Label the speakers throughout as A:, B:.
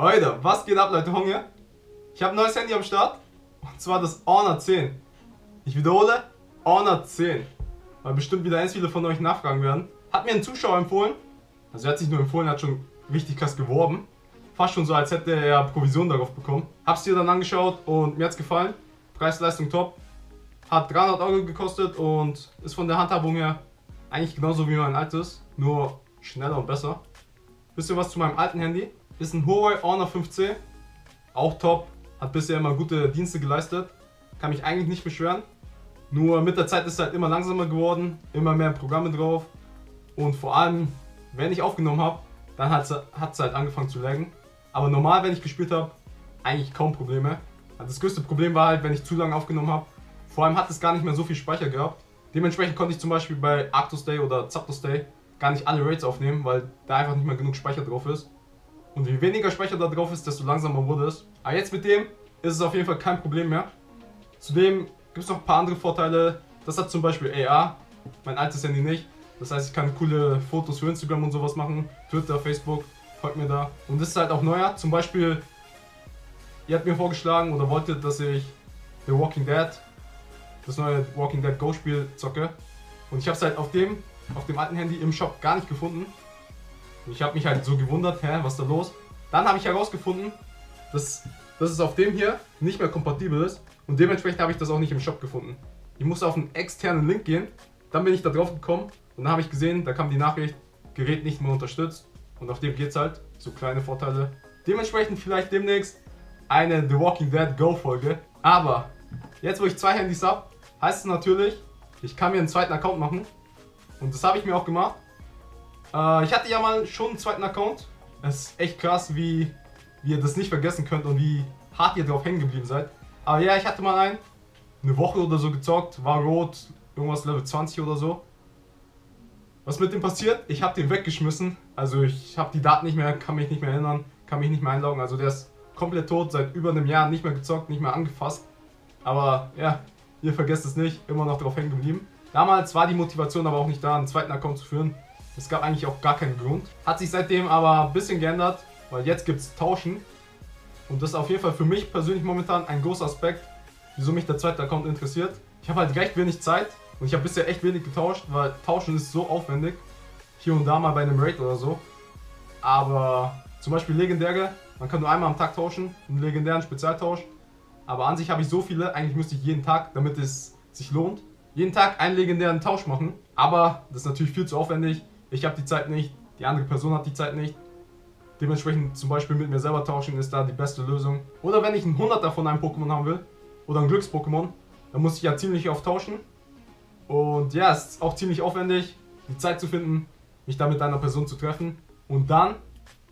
A: Leute, was geht ab, Leute? Hunger? Ich habe ein neues Handy am Start. Und zwar das Honor 10. Ich wiederhole, Honor 10. Weil bestimmt wieder eins viele von euch nachfragen werden. Hat mir ein Zuschauer empfohlen. Also er hat sich nur empfohlen, hat schon richtig krass geworben. Fast schon so, als hätte er Provision darauf bekommen. Hab's dir dann angeschaut und mir hat's gefallen. Preis-Leistung top. Hat 300 Euro gekostet und ist von der Handhabung her eigentlich genauso wie mein altes. Nur schneller und besser. Bisschen was zu meinem alten Handy. Ist ein Huawei Honor 5C. Auch top. Hat bisher immer gute Dienste geleistet. Kann mich eigentlich nicht beschweren. Nur mit der Zeit ist es halt immer langsamer geworden. Immer mehr Programme drauf. Und vor allem, wenn ich aufgenommen habe, dann hat es halt angefangen zu laggen. Aber normal, wenn ich gespielt habe, eigentlich kaum Probleme. Also das größte Problem war halt, wenn ich zu lange aufgenommen habe. Vor allem hat es gar nicht mehr so viel Speicher gehabt. Dementsprechend konnte ich zum Beispiel bei Arctos Day oder Zapdos Day gar nicht alle Raids aufnehmen, weil da einfach nicht mehr genug Speicher drauf ist. Und je weniger Speicher da drauf ist, desto langsamer wurde es. Aber jetzt mit dem ist es auf jeden Fall kein Problem mehr. Zudem gibt es noch ein paar andere Vorteile. Das hat zum Beispiel AR, mein altes Handy nicht. Das heißt, ich kann coole Fotos für Instagram und sowas machen. Twitter, Facebook, folgt mir da. Und das ist halt auch neuer. Zum Beispiel, ihr habt mir vorgeschlagen oder wolltet, dass ich The Walking Dead, das neue Walking Dead Go Spiel zocke. Und ich habe es halt auf dem auf dem alten Handy im Shop gar nicht gefunden. Und ich habe mich halt so gewundert, hä, was ist da los? Dann habe ich herausgefunden, dass, dass es auf dem hier nicht mehr kompatibel ist. Und dementsprechend habe ich das auch nicht im Shop gefunden. Ich musste auf einen externen Link gehen. Dann bin ich da drauf gekommen und dann habe ich gesehen, da kam die Nachricht, Gerät nicht mehr unterstützt. Und auf dem geht es halt. So kleine Vorteile. Dementsprechend vielleicht demnächst eine The Walking Dead Go Folge. Aber jetzt, wo ich zwei Handys habe, heißt es natürlich, ich kann mir einen zweiten Account machen und das habe ich mir auch gemacht. Äh, ich hatte ja mal schon einen zweiten Account. Es ist echt krass, wie, wie ihr das nicht vergessen könnt und wie hart ihr drauf hängen geblieben seid. Aber ja, ich hatte mal einen. Eine Woche oder so gezockt, war rot, irgendwas Level 20 oder so. Was mit dem passiert? Ich habe den weggeschmissen. Also ich habe die Daten nicht mehr, kann mich nicht mehr erinnern, kann mich nicht mehr einloggen. Also der ist komplett tot, seit über einem Jahr nicht mehr gezockt, nicht mehr angefasst. Aber ja, ihr vergesst es nicht, immer noch drauf hängen geblieben. Damals war die Motivation aber auch nicht da, einen zweiten Account zu führen. Es gab eigentlich auch gar keinen Grund. Hat sich seitdem aber ein bisschen geändert, weil jetzt gibt es Tauschen. Und das ist auf jeden Fall für mich persönlich momentan ein großer Aspekt, wieso mich der zweite Account interessiert. Ich habe halt recht wenig Zeit und ich habe bisher echt wenig getauscht, weil Tauschen ist so aufwendig. Hier und da mal bei einem Raid oder so. Aber zum Beispiel legendäre, man kann nur einmal am Tag tauschen, einen legendären Spezialtausch. Aber an sich habe ich so viele, eigentlich müsste ich jeden Tag, damit es sich lohnt, jeden Tag einen legendären Tausch machen. Aber das ist natürlich viel zu aufwendig. Ich habe die Zeit nicht, die andere Person hat die Zeit nicht. Dementsprechend zum Beispiel mit mir selber tauschen ist da die beste Lösung. Oder wenn ich einen 100er von einem Pokémon haben will, oder ein Glücks-Pokémon, dann muss ich ja ziemlich oft tauschen. Und ja, es ist auch ziemlich aufwendig, die Zeit zu finden, mich da mit einer Person zu treffen und dann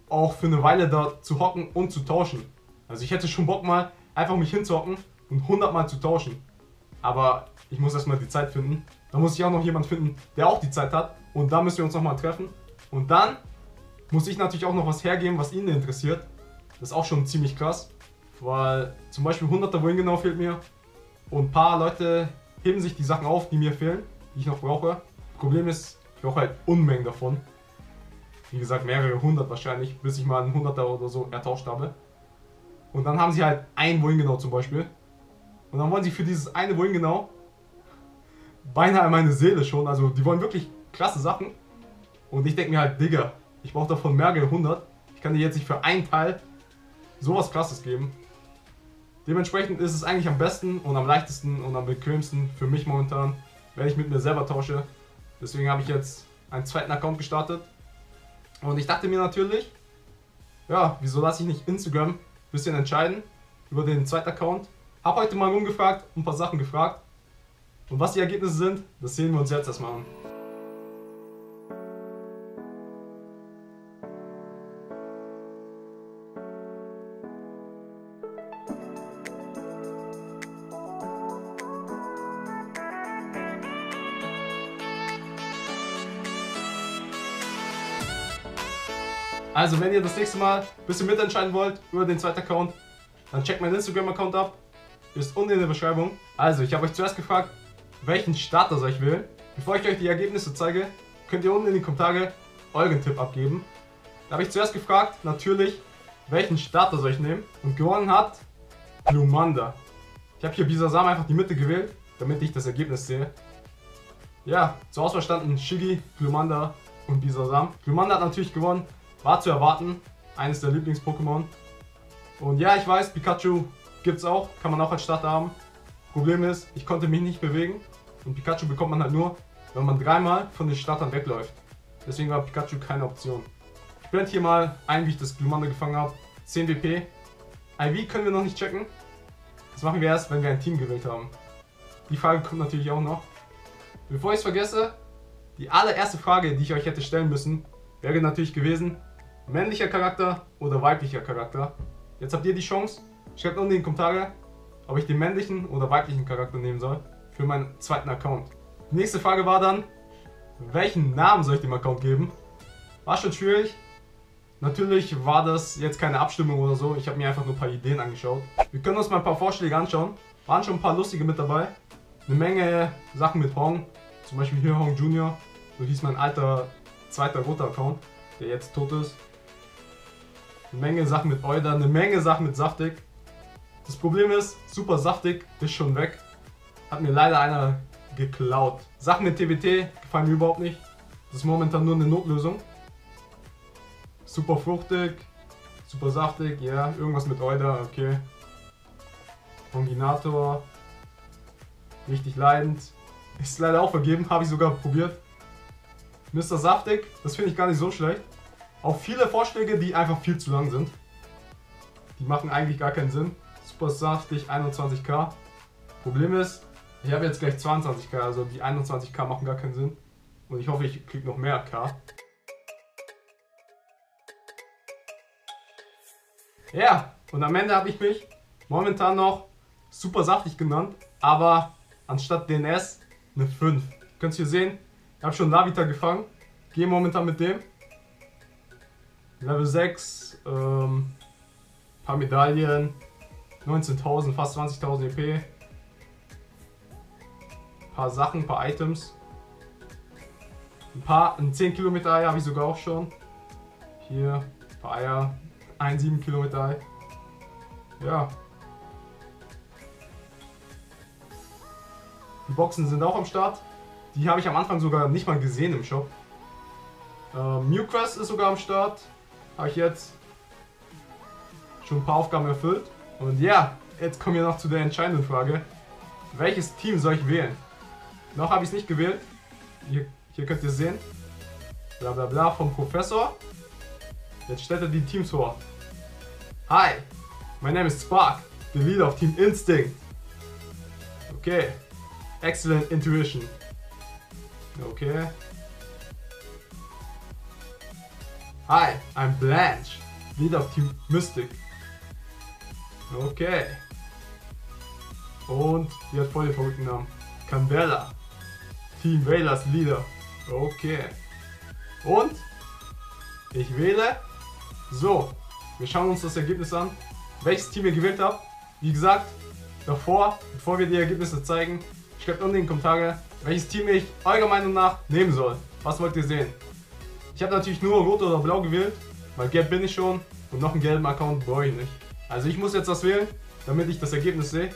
A: auch für eine Weile da zu hocken und zu tauschen. Also ich hätte schon Bock mal, einfach mich hinzuhocken und 100 Mal zu tauschen. Aber ich muss erstmal die Zeit finden. Dann muss ich auch noch jemanden finden, der auch die Zeit hat. Und dann müssen wir uns nochmal treffen. Und dann muss ich natürlich auch noch was hergeben, was ihn interessiert. Das ist auch schon ziemlich krass. Weil zum Beispiel 100er Wohin genau fehlt mir. Und ein paar Leute heben sich die Sachen auf, die mir fehlen, die ich noch brauche. Problem ist, ich brauche halt Unmengen davon. Wie gesagt, mehrere hundert wahrscheinlich, bis ich mal einen 100er oder so ertauscht habe. Und dann haben sie halt ein Wohin genau zum Beispiel. Und dann wollen sie für dieses eine Wohin genau beinahe meine Seele schon. Also die wollen wirklich krasse Sachen. Und ich denke mir halt, Digga, ich brauche davon mehrere hundert. Ich kann dir jetzt nicht für einen Teil sowas krasses geben. Dementsprechend ist es eigentlich am besten und am leichtesten und am bequemsten für mich momentan, wenn ich mit mir selber tausche. Deswegen habe ich jetzt einen zweiten Account gestartet. Und ich dachte mir natürlich, ja, wieso lasse ich nicht Instagram ein bisschen entscheiden über den zweiten Account. Habe heute mal rumgefragt, ein paar Sachen gefragt. Und was die Ergebnisse sind, das sehen wir uns jetzt erstmal an. Also, wenn ihr das nächste Mal ein bisschen mitentscheiden wollt über den zweiten Account, dann checkt meinen Instagram-Account ab. Ist unten in der Beschreibung. Also, ich habe euch zuerst gefragt, welchen Starter soll ich wählen. Bevor ich euch die Ergebnisse zeige, könnt ihr unten in die Kommentare euren Tipp abgeben. Da habe ich zuerst gefragt, natürlich, welchen Starter soll ich nehmen. Und gewonnen hat Glumanda. Ich habe hier Bisasam einfach die Mitte gewählt, damit ich das Ergebnis sehe. Ja, zur Auswahl standen Shiggy, Glumanda und Bisasam. Glumanda hat natürlich gewonnen, war zu erwarten. Eines der Lieblings-Pokémon. Und ja, ich weiß, Pikachu gibt es auch, kann man auch als Starter haben. Problem ist, ich konnte mich nicht bewegen. Und Pikachu bekommt man halt nur, wenn man dreimal von den Startern wegläuft. Deswegen war Pikachu keine Option. Ich blende hier mal ein, wie ich das Glumanda gefangen habe. 10 WP. IV können wir noch nicht checken. Das machen wir erst, wenn wir ein Team gewählt haben. Die Frage kommt natürlich auch noch. Bevor ich es vergesse, die allererste Frage, die ich euch hätte stellen müssen, wäre natürlich gewesen, männlicher Charakter oder weiblicher Charakter. Jetzt habt ihr die Chance. Schreibt unten in die Kommentare, ob ich den männlichen oder weiblichen Charakter nehmen soll für meinen zweiten Account. Die nächste Frage war dann, welchen Namen soll ich dem Account geben? War schon schwierig. Natürlich war das jetzt keine Abstimmung oder so. Ich habe mir einfach nur ein paar Ideen angeschaut. Wir können uns mal ein paar Vorschläge anschauen. Waren schon ein paar lustige mit dabei. Eine Menge Sachen mit Hong. Zum Beispiel hier Hong Junior. So hieß mein alter zweiter roter Account, der jetzt tot ist. Eine Menge Sachen mit Euder, eine Menge Sachen mit Saftig. Das Problem ist, super saftig ist schon weg. Hat mir leider einer geklaut. Sachen mit TBT gefallen mir überhaupt nicht. Das ist momentan nur eine Notlösung. Super fruchtig, super saftig, ja, irgendwas mit Euder, okay. Kombinator, richtig leidend. Ist leider auch vergeben, habe ich sogar probiert. Mr. Saftig, das finde ich gar nicht so schlecht. Auch viele Vorschläge, die einfach viel zu lang sind. Die machen eigentlich gar keinen Sinn. Super saftig, 21k. Problem ist, ich habe jetzt gleich 22k, also die 21k machen gar keinen Sinn. Und ich hoffe, ich kriege noch mehr K. Ja, und am Ende habe ich mich momentan noch super saftig genannt, aber anstatt DNS eine 5. Ihr könnt es hier sehen, ich habe schon Navita gefangen, gehe momentan mit dem. Level 6, ähm, paar Medaillen, 19.000, fast 20.000 EP. Paar Sachen, paar Items. Ein paar, ein 10 Kilometer Ei habe ich sogar auch schon. Hier, ein paar Eier, ein 7 Kilometer Ei. Ja. Die Boxen sind auch am Start. Die habe ich am Anfang sogar nicht mal gesehen im Shop. Äh, Mewcrest ist sogar am Start. Habe ich jetzt schon ein paar Aufgaben erfüllt. Und ja, jetzt kommen wir noch zu der entscheidenden Frage. Welches Team soll ich wählen? Noch habe ich es nicht gewählt. Hier, hier könnt ihr sehen. Bla bla bla vom Professor. Jetzt stellt er die Teams vor. Hi, my name is Spark, the leader of Team Instinct. Okay. Excellent intuition. Okay. Hi, I'm Blanche, leader of Team Mystic. Okay. Und die hat voll den verrückten Namen. Canberra. Team Wählers Leader. Okay. Und ich wähle. So, wir schauen uns das Ergebnis an. Welches Team ihr gewählt habt. Wie gesagt, davor, bevor wir die Ergebnisse zeigen, schreibt unten in die Kommentare, welches Team ich eurer Meinung nach nehmen soll. Was wollt ihr sehen? Ich habe natürlich nur Rot oder Blau gewählt, weil Gelb bin ich schon und noch einen gelben Account brauche ich nicht. Also ich muss jetzt das wählen, damit ich das Ergebnis sehe.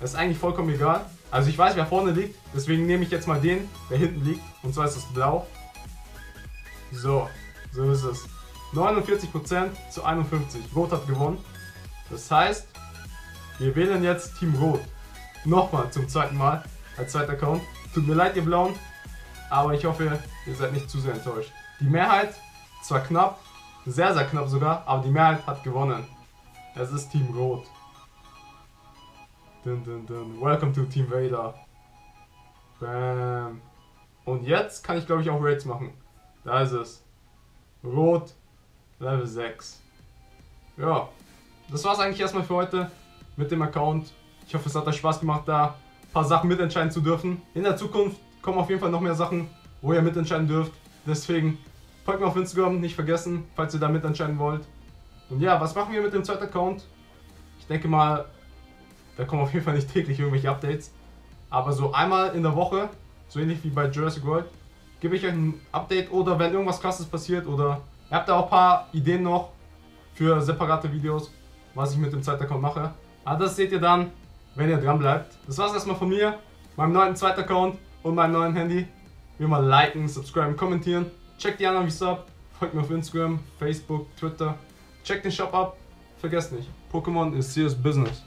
A: Das ist eigentlich vollkommen egal. Also ich weiß, wer vorne liegt, deswegen nehme ich jetzt mal den, der hinten liegt. Und zwar ist das blau. So, so ist es. 49% zu 51. Rot hat gewonnen. Das heißt, wir wählen jetzt Team Rot. Nochmal zum zweiten Mal als zweiter Account. Tut mir leid, ihr Blauen, aber ich hoffe, ihr seid nicht zu sehr enttäuscht. Die Mehrheit, zwar knapp, sehr, sehr knapp sogar, aber die Mehrheit hat gewonnen. Es ist Team Rot. Dun, dun, dun. Welcome to Team Vader. Bam. Und jetzt kann ich glaube ich auch Raids machen. Da ist es. Rot, Level 6. Ja, das war's eigentlich erstmal für heute mit dem Account. Ich hoffe, es hat euch Spaß gemacht, da ein paar Sachen mitentscheiden zu dürfen. In der Zukunft kommen auf jeden Fall noch mehr Sachen, wo ihr mitentscheiden dürft. Deswegen folgt mir auf Instagram, nicht vergessen, falls ihr da mitentscheiden wollt. Und ja, was machen wir mit dem zweiten Account? Ich denke mal, da kommen auf jeden Fall nicht täglich irgendwelche Updates. Aber so einmal in der Woche, so ähnlich wie bei Jurassic World, gebe ich euch ein Update oder wenn irgendwas krasses passiert oder ihr habt da auch ein paar Ideen noch für separate Videos, was ich mit dem zweiten Account mache. Aber das seht ihr dann, wenn ihr dran bleibt. Das war's erstmal von mir, meinem neuen zweiten Account und meinem neuen Handy. Wie immer liken, subscriben, kommentieren. Checkt die anderen Videos ab. Folgt mir auf Instagram, Facebook, Twitter Check den Shop ab, vergesst nicht, Pokémon ist serious business.